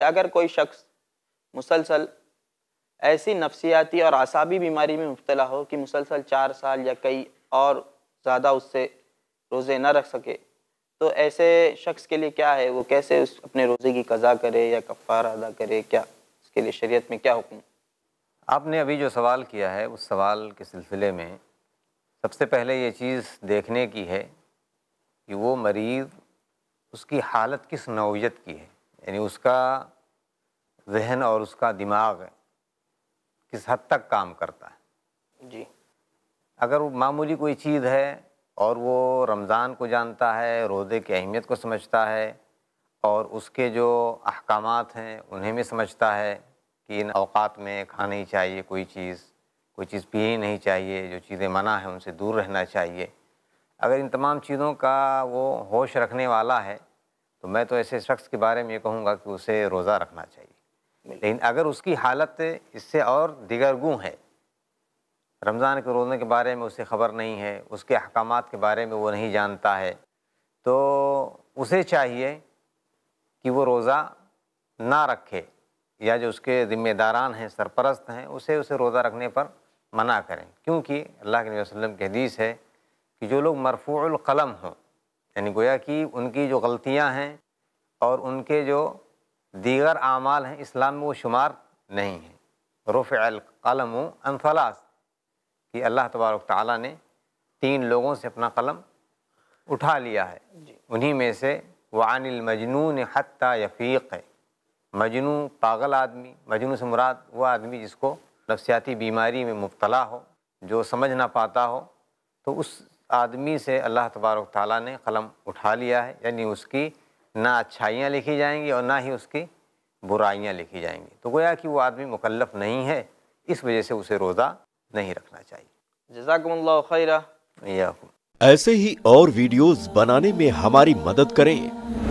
अगर कोई शख्स मुसलसल ऐसी नफसियाती और आसाबी बीमारी में मुबतला हो कि मुसलसल चार साल या कई और ज़्यादा उससे रोज़े न रख सके तो ऐसे शख्स के लिए क्या है? वो कैसे उस अपने रोज़े की कज़ा करे या कफ़ार अदा करे? क्या उसके लिए शरीयत में क्या हुक्म? आपने अभी जो सवाल किया है, उस सवाल के सिलसिले में सबसे पहले ये चीज़ देखने की है कि वो मरीज़ उसकी हालत किस नौीयत की है। यानी उसका जहन और उसका दिमाग किस हद तक काम करता है? जी। अगर वो मामूली कोई चीज़ है और वो रमज़ान को जानता है रोज़े की अहमियत को समझता है और उसके जो अहकाम हैं उन्हें भी समझता है कि इन अवकात में खानी चाहिए कोई चीज़ कोई चीज़ पीनी नहीं चाहिए जो चीज़ें मना है उनसे दूर रहना चाहिए। अगर इन तमाम चीज़ों का वो होश रखने वाला है तो मैं तो ऐसे शख्स के बारे में ये कहूँगा कि उसे रोज़ा रखना चाहिए। लेकिन अगर उसकी हालत इससे और दिगरगू है रमज़ान के रोज़े के बारे में उसे ख़बर नहीं है उसके अहकाम के बारे में वो नहीं जानता है तो उसे चाहिए कि वो रोज़ा ना रखे या जो उसके ज़िम्मेदारान हैं सरपरस्त हैं उसे उसे रोज़ा रखने पर मना करें। क्योंकि अल्लाह के नबी वसल्लम की हदीस है कि जो लोग मरफ़ूल कलम हों यानी गोया कि उनकी जो गलतियाँ हैं और उनके जो दीगर आमाल हैं इस्लाम में वो शुमार नहीं हैं। रुफ़ कलम अनफलास कि अल्लाह तबारक ताली ने तीन लोगों से अपना कलम उठा लिया है। उन्हीं में से वानिल मजनून हत्ता यफ़ीक है। मजनू पागल आदमी मजनू से मुराद वो आदमी जिसको नफसियाती बीमारी में मुबतला हो जो समझ ना पाता हो तो उस आदमी से अल्लाह तबारक ताली ने कलम उठा लिया है यानी उसकी ना अच्छाइयाँ लिखी जाएँगी और ना ही उसकी बुराइयाँ लिखी जाएँगी। तो गोया कि वो आदमी मुकल्लफ नहीं है इस वजह से उसे रोज़ा नहीं रखना चाहिए। जजाकम्ला खैरा। ऐसे ही और वीडियोस बनाने में हमारी मदद करें।